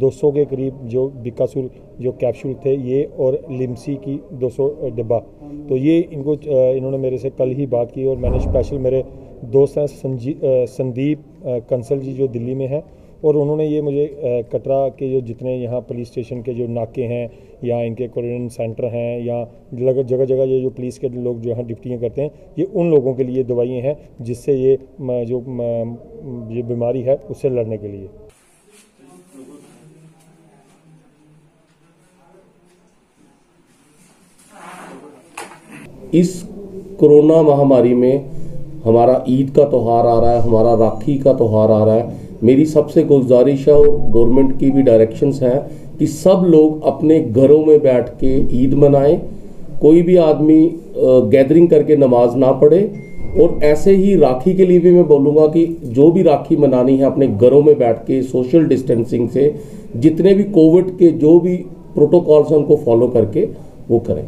200 के करीब जो बिकासुल जो कैप्सूल थे ये और लिमसी की 200 डिब्बा। तो ये इनको इन्होंने मेरे से कल ही बात की और मैंने स्पेशल मेरे दोस्त हैं संदीप कंसल जी जो दिल्ली में हैं और उन्होंने ये मुझे कटरा के जो जितने यहाँ पुलिस स्टेशन के जो नाके हैं या इनके क्वारंटाइन सेंटर हैं या जगह जगह ये जो पुलिस के लोग जो हैं ड्यूटियाँ करते हैं, ये उन लोगों के लिए दवाइयाँ हैं जिससे ये जो ये बीमारी है उससे लड़ने के लिए। इस कोरोना महामारी में हमारा ईद का त्यौहार आ रहा है, हमारा राखी का त्यौहार आ रहा है। मेरी सबसे गुजारिश है और गवर्नमेंट की भी डायरेक्शंस हैं कि सब लोग अपने घरों में बैठ के ईद मनाएँ। कोई भी आदमी गैदरिंग करके नमाज़ ना पढ़े। और ऐसे ही राखी के लिए भी मैं बोलूँगा कि जो भी राखी मनानी है, अपने घरों में बैठ के सोशल डिस्टेंसिंग से, जितने भी कोविड के जो भी प्रोटोकॉल्स हैं, उनको फॉलो करके वो करें।